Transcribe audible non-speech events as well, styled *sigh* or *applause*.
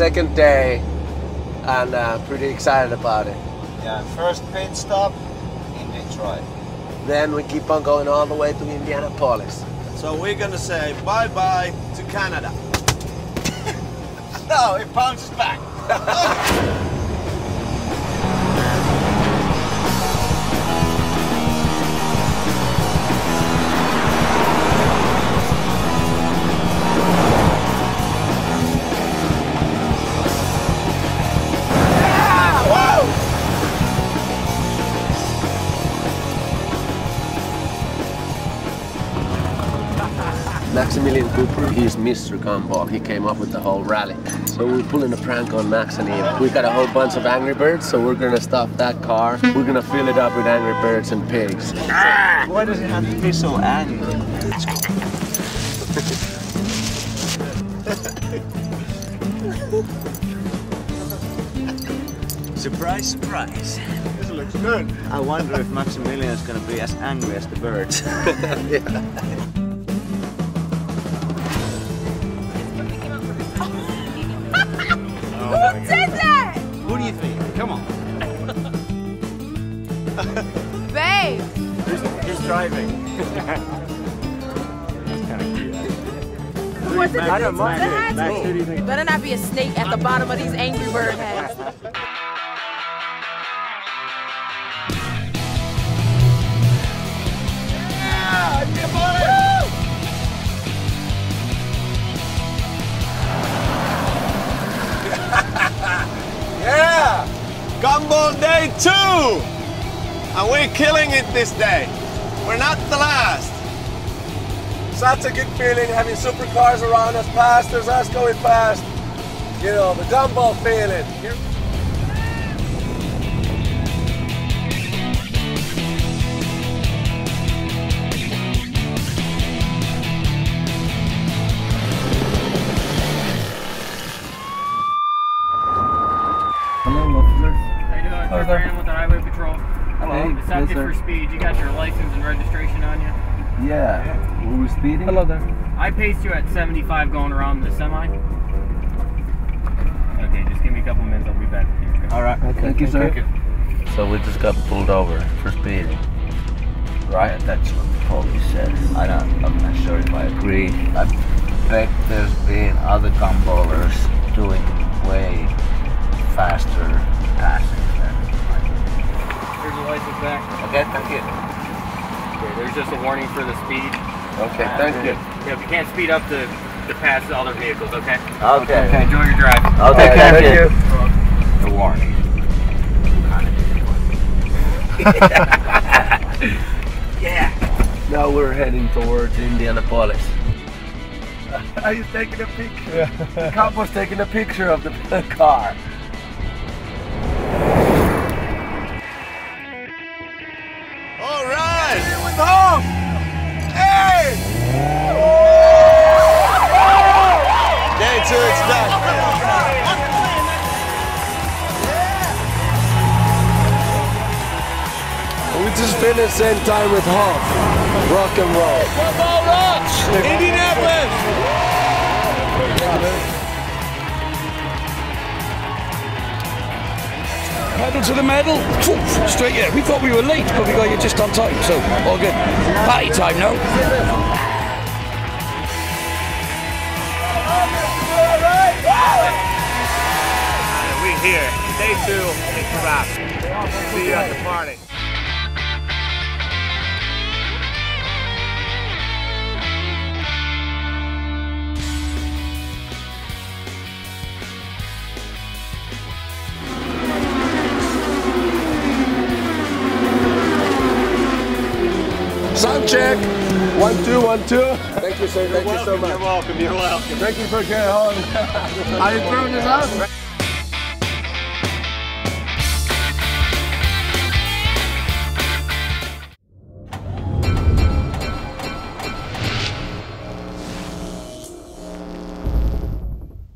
second day and uh, pretty excited about it. Yeah, first pit stop in Detroit. Then we keep on going all the way to Indianapolis. So we're gonna say bye bye to Canada. *laughs* no, it bounces back. *laughs* Maximilian Cooper, he's Mr. Gumball. He came up with the whole rally. So we're pulling a prank on Max and Eve. We got a whole bunch of Angry Birds, so we're gonna stop that car. We're gonna fill it up with Angry Birds and pigs. Why does it have to be so angry? surprise, surprise. This looks good. I wonder if Maximilian is gonna be as angry as the birds. *laughs* Who Who's, who's driving? Who was it? I don't mind That it. had Max, who do you think? Better not be a snake at the bottom of these Angry Bird heads. *laughs* Yeah! Gumball Day 2! And we're killing it this day. We're not the last. Such a good feeling having supercars around us, past us, us going fast. You know, the Gumball feeling. Hello, officer. How you doing? Hello, George sir. Random with the Highway Patrol. Hello. It's not Yes, good sir. for speed. You got your license and registration on you. Yeah. Were we speeding? Hello there. I paced you at 75 going around the semi. Okay, just give me a couple minutes. I'll be back with you. okay? All right. Thank you, sir. So we just got pulled over for speeding. Right? That's what the police said. I don't, I'm not sure if I agree. I bet there's been other gumballers doing warning for the speed. Okay, Uh, thank you. Yeah, if you can't speed up to, to pass the other vehicles, okay? Okay. Okay, enjoy your drive. Okay, Okay, thank, thank you. The warning. *laughs* Yeah. Now we're heading towards Indianapolis. Are you taking a picture? the cop was taking a picture of the *laughs* car. Home! Hey! Day two, it's done. We just finished same time with Hoff. Rock and roll. Indianapolis! Pedal to the metal. Straight yeah. We thought we were late, but we got here just on time. So all good. Party time now. We here. Day two, it's a wrap. See you at the party. Sound check. One, two, one, two. Thank you, sir. Thank you so much. You're welcome. You're welcome. Thank you for getting home. Are you throwing this out?